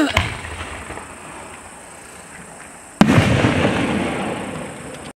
Huh.